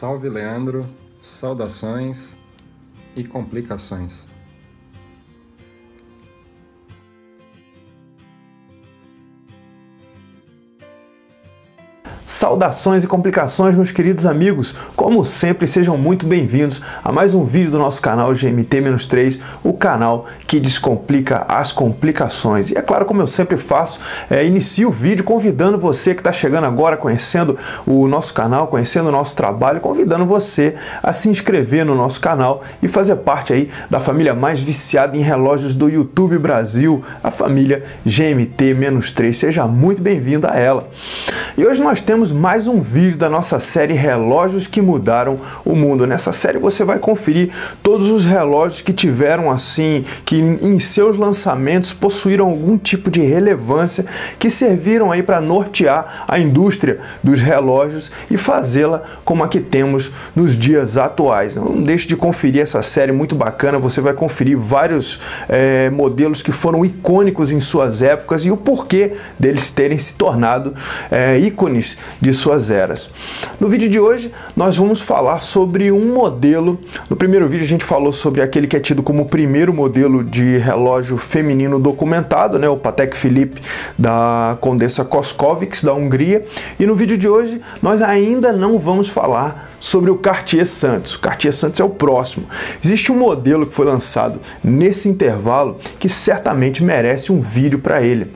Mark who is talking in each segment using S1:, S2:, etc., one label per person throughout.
S1: Salve Leandro, saudações e complicações.
S2: Saudações e complicações, meus queridos amigos. Como sempre, sejam muito bem-vindos a mais um vídeo do nosso canal GMT-3, o canal que descomplica as complicações. E é claro, como eu sempre faço, é, inicio o vídeo convidando você que está chegando agora, conhecendo o nosso canal, conhecendo o nosso trabalho, convidando você a se inscrever no nosso canal e fazer parte aí da família mais viciada em relógios do YouTube Brasil, a família GMT-3. Seja muito bem-vindo a ela. E hoje nós temos mais um vídeo da nossa série Relógios que Mudaram o Mundo. Nessa série você vai conferir todos os relógios que tiveram assim, que em seus lançamentos possuíram algum tipo de relevância, que serviram aí para nortear a indústria dos relógios e fazê-la como a que temos nos dias atuais. Não deixe de conferir essa série muito bacana, você vai conferir vários é, modelos que foram icônicos em suas épocas e o porquê deles terem se tornado é, ícones de suas eras. No vídeo de hoje, nós vamos falar sobre um modelo. No primeiro vídeo, a gente falou sobre aquele que é tido como o primeiro modelo de relógio feminino documentado, né, o Patek Philippe da Condessa Koskovics, da Hungria. E no vídeo de hoje, nós ainda não vamos falar sobre o Cartier Santos. O Cartier Santos é o próximo. Existe um modelo que foi lançado nesse intervalo que certamente merece um vídeo para ele.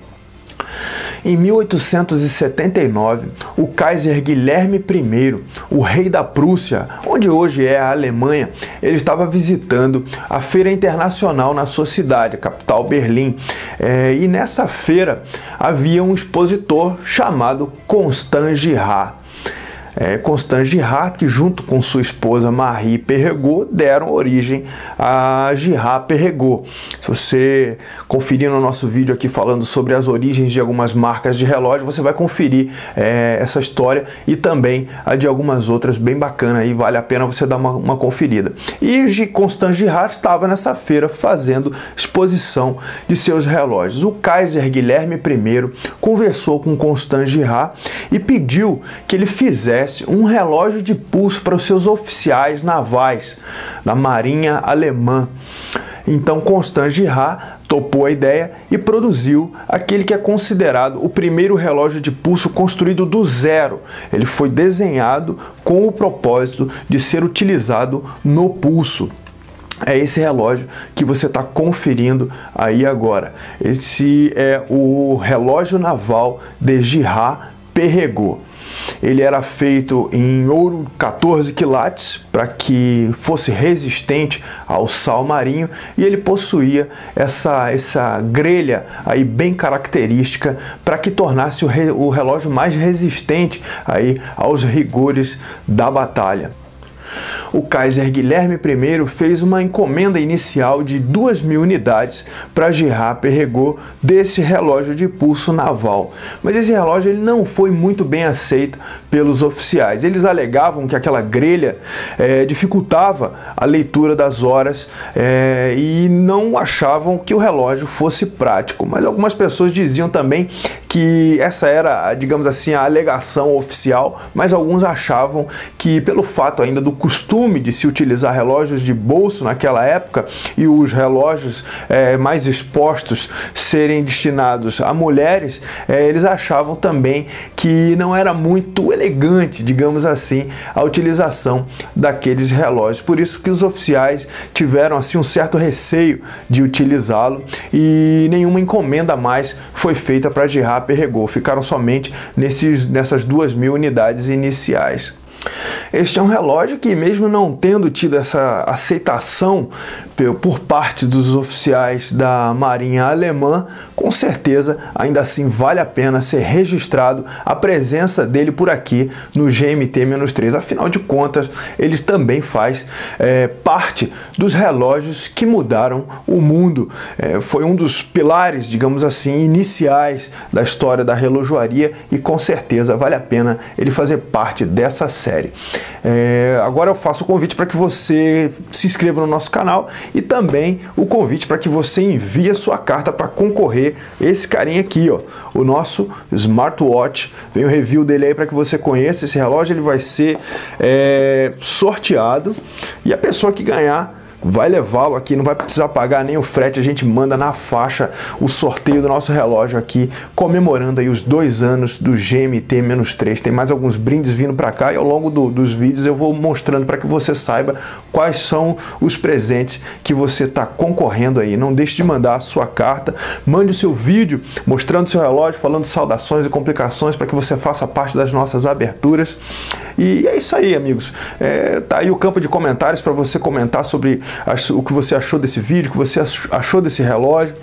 S2: Em 1879, o Kaiser Guilherme I, o rei da Prússia, onde hoje é a Alemanha, ele estava visitando a Feira Internacional na sua cidade, a capital Berlim. É, e nessa feira havia um expositor chamado Constant Girard é, Constant Girard, que junto com sua esposa Marie Perregaux deram origem a Girard Perregaux. Se você conferir no nosso vídeo aqui falando sobre as origens de algumas marcas de relógio, você vai conferir é, essa história e também a de algumas outras bem bacana aí, vale a pena você dar uma, uma conferida. E Constant Girard estava nessa feira fazendo exposição de seus relógios. O Kaiser Guilherme I conversou com Constant Girard e pediu que ele fizesse um relógio de pulso para os seus oficiais navais da Marinha Alemã. Então Constant Girard topou a ideia e produziu aquele que é considerado o primeiro relógio de pulso construído do zero. Ele foi desenhado com o propósito de ser utilizado no pulso. É esse relógio que você está conferindo aí agora. Esse é o relógio naval de Girard Perregaux. Ele era feito em ouro 14 quilates para que fosse resistente ao sal marinho e ele possuía essa, essa grelha aí bem característica para que tornasse o, re, o relógio mais resistente aí aos rigores da batalha o Kaiser Guilherme I fez uma encomenda inicial de 2 mil unidades para Girard Perregaux desse relógio de pulso naval. Mas esse relógio ele não foi muito bem aceito pelos oficiais. Eles alegavam que aquela grelha é, dificultava a leitura das horas é, e não achavam que o relógio fosse prático. Mas algumas pessoas diziam também que essa era, digamos assim, a alegação oficial, mas alguns achavam que pelo fato ainda do costume de se utilizar relógios de bolso naquela época e os relógios é, mais expostos serem destinados a mulheres, é, eles achavam também que não era muito elegante, digamos assim, a utilização daqueles relógios. Por isso que os oficiais tiveram assim um certo receio de utilizá-lo e nenhuma encomenda mais foi feita para Girard Perregaux. Ficaram somente nesses, nessas duas mil unidades iniciais. Este é um relógio que, mesmo não tendo tido essa aceitação por parte dos oficiais da Marinha Alemã, com certeza ainda assim vale a pena ser registrado a presença dele por aqui no GMT-3. Afinal de contas, eles também faz é, parte dos relógios que mudaram o mundo. É, foi um dos pilares, digamos assim, iniciais da história da relojoaria e com certeza vale a pena ele fazer parte dessa série. É, agora eu faço o convite para que você se inscreva no nosso canal e também o convite para que você envie a sua carta para concorrer esse carinha aqui, ó, o nosso smartwatch. Vem o review dele aí para que você conheça esse relógio, ele vai ser é, sorteado e a pessoa que ganhar vai levá-lo aqui, não vai precisar pagar nem o frete, a gente manda na faixa o sorteio do nosso relógio aqui, comemorando aí os dois anos do GMT-3. Tem mais alguns brindes vindo para cá e ao longo do, dos vídeos eu vou mostrando para que você saiba quais são os presentes que você está concorrendo aí. Não deixe de mandar a sua carta, mande o seu vídeo mostrando seu relógio, falando saudações e complicações para que você faça parte das nossas aberturas. E é isso aí, amigos. É, tá aí o campo de comentários para você comentar sobre o que você achou desse vídeo, o que você achou desse relógio.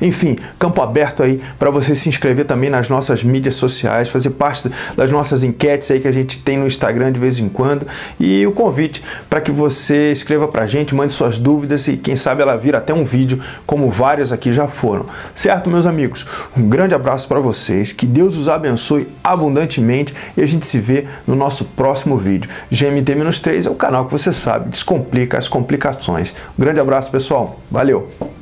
S2: Enfim, campo aberto aí para você se inscrever também nas nossas mídias sociais, fazer parte das nossas enquetes aí que a gente tem no Instagram de vez em quando e o convite para que você escreva para a gente, mande suas dúvidas e quem sabe ela vira até um vídeo como vários aqui já foram. Certo, meus amigos? Um grande abraço para vocês, que Deus os abençoe abundantemente e a gente se vê no nosso próximo vídeo. GMT-3 é o canal que você sabe, descomplica as complicações. Um grande abraço, pessoal. Valeu!